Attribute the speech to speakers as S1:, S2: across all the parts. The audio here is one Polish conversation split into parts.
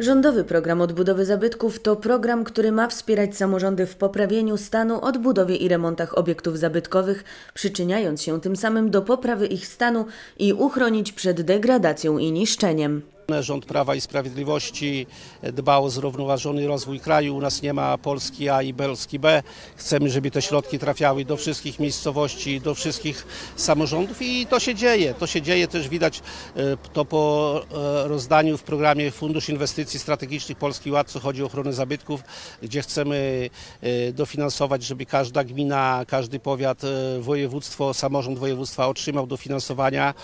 S1: Rządowy program odbudowy zabytków to program, który ma wspierać samorządy w poprawieniu stanu, odbudowie i remontach obiektów zabytkowych, przyczyniając się tym samym do poprawy ich stanu i uchronić przed degradacją i niszczeniem.
S2: Rząd Prawa i Sprawiedliwości dba o zrównoważony rozwój kraju. U nas nie ma Polski A i Polski B. Chcemy, żeby te środki trafiały do wszystkich miejscowości, do wszystkich samorządów i to się dzieje. To się dzieje też widać e, to po e, rozdaniu w programie Fundusz Inwestycji Strategicznych Polski Ład, co chodzi o ochronę zabytków, gdzie chcemy e, dofinansować, żeby każda gmina, każdy powiat, województwo, samorząd województwa otrzymał dofinansowania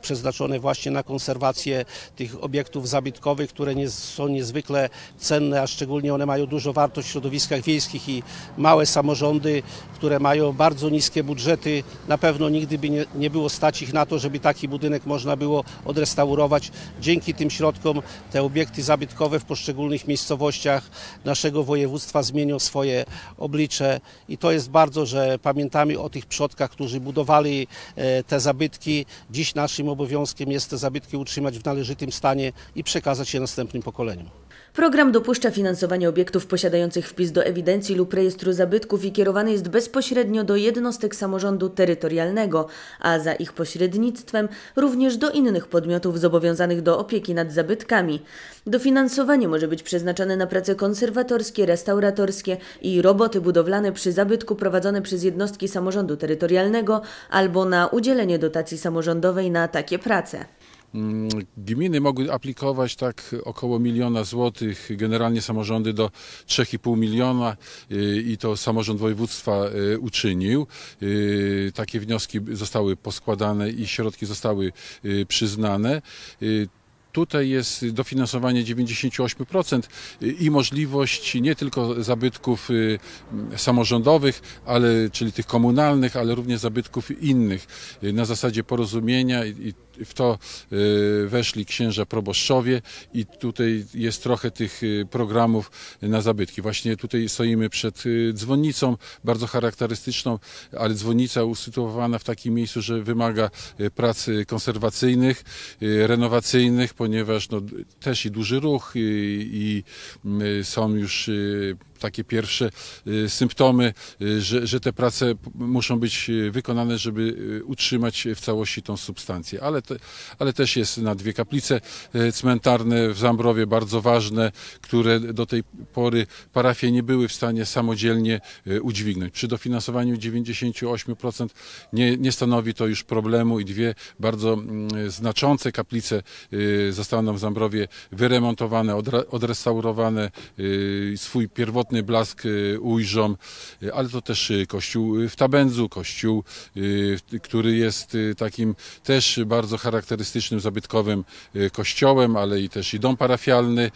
S2: przeznaczone właśnie na konserwację tych obiektów zabytkowych, które nie, są niezwykle cenne, a szczególnie one mają dużą wartość w środowiskach wiejskich i małe samorządy, które mają bardzo niskie budżety, na pewno nigdy by nie, nie było stać ich na to, żeby taki budynek można było odrestaurować. Dzięki tym środkom te obiekty zabytkowe w poszczególnych miejscowościach naszego województwa zmienią swoje oblicze i to jest bardzo, że pamiętamy o tych przodkach, którzy budowali e, te zabytki. Dziś naszym obowiązkiem jest te zabytki utrzymać w należytym stanie stanie i przekazać je następnym pokoleniom.
S1: Program dopuszcza finansowanie obiektów posiadających wpis do ewidencji lub rejestru zabytków i kierowany jest bezpośrednio do jednostek samorządu terytorialnego, a za ich pośrednictwem również do innych podmiotów zobowiązanych do opieki nad zabytkami. Dofinansowanie może być przeznaczone na prace konserwatorskie, restauratorskie i roboty budowlane przy zabytku prowadzone przez jednostki samorządu terytorialnego albo na udzielenie dotacji samorządowej na takie prace.
S3: Mm, gminy mogły aplikować tak około miliona złotych, generalnie samorządy do 3,5 miliona y, i to samorząd województwa y, uczynił. Y, takie wnioski zostały poskładane i środki zostały przyznane. Tutaj jest dofinansowanie 98% i możliwość nie tylko zabytków samorządowych, ale, czyli tych komunalnych, ale również zabytków innych na zasadzie porozumienia i w to y, weszli księża proboszczowie i tutaj jest trochę tych y, programów na zabytki. Właśnie tutaj stoimy przed y, dzwonnicą, bardzo charakterystyczną, ale dzwonnica usytuowana w takim miejscu, że wymaga prac konserwacyjnych, renowacyjnych, ponieważ no, też i duży ruch i, i są już takie pierwsze symptomy, że, że te prace muszą być wykonane, żeby utrzymać w całości tą substancję. Ale, ale też jest na dwie kaplice cmentarne w Zambrowie bardzo ważne, które do tej pory parafie nie były w stanie samodzielnie udźwignąć. Przy dofinansowaniu 98% nie, nie stanowi to już problemu i dwie bardzo mm, znaczące kaplice zostaną w Zambrowie wyremontowane, odrestaurowane, swój pierwotny blask ujrzą, ale to też kościół w Tabędzu, kościół, który jest takim też bardzo charakterystycznym, zabytkowym kościołem, ale i też i dom parafialny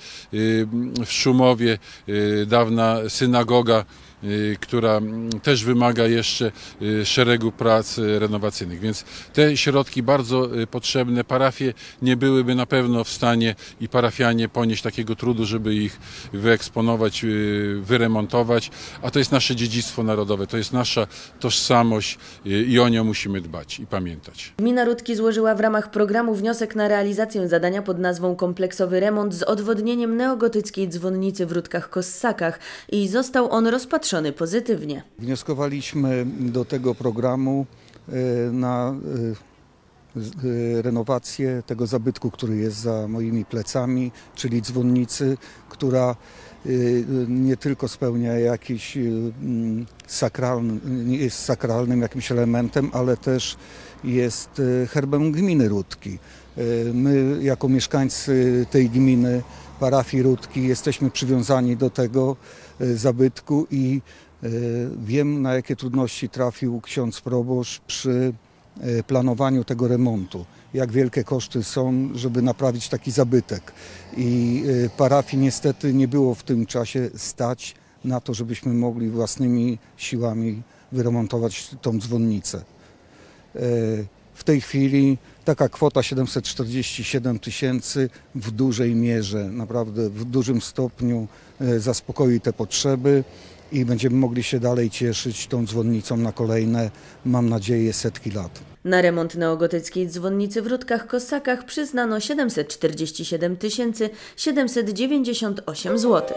S3: w Szumowie, dawna synagoga. Y, która mm, też wymaga jeszcze y, szeregu prac y, renowacyjnych. Więc te środki bardzo potrzebne. Parafie nie byłyby na pewno w stanie i parafianie ponieść takiego trudu, żeby ich wyeksponować, wyremontować, a to jest nasze dziedzictwo narodowe, to jest nasza tożsamość i o nią musimy dbać i pamiętać.
S1: Gmina Rudki złożyła w ramach programu wniosek na realizację zadania pod nazwą kompleksowy remont z odwodnieniem neogotyckiej dzwonnicy w Rudkach-Kossakach i został on rozpatrzony pozytywnie.
S4: Wnioskowaliśmy do tego programu e, na e, e, renowację tego zabytku, który jest za moimi plecami, czyli dzwonnicy, która nie tylko spełnia jakiś sakralny, jest sakralnym jakimś elementem, ale też jest herbem gminy Rudki. My jako mieszkańcy tej gminy, parafii Rudki jesteśmy przywiązani do tego E, zabytku i e, wiem na jakie trudności trafił ksiądz proboszcz przy e, planowaniu tego remontu. Jak wielkie koszty są, żeby naprawić taki zabytek. I parafii niestety nie było w tym czasie stać na to, żebyśmy mogli własnymi siłami wyremontować tą dzwonnicę. W tej chwili taka kwota 747 tysięcy w dużej mierze, naprawdę w dużym stopniu e, zaspokoi te potrzeby. i będziemy mogli się dalej cieszyć tą dzwonnicą na kolejne, mam nadzieję, setki lat.
S1: Na remont neogotyckiej dzwonnicy w Rutkach-Kosakach przyznano 747 798 zł.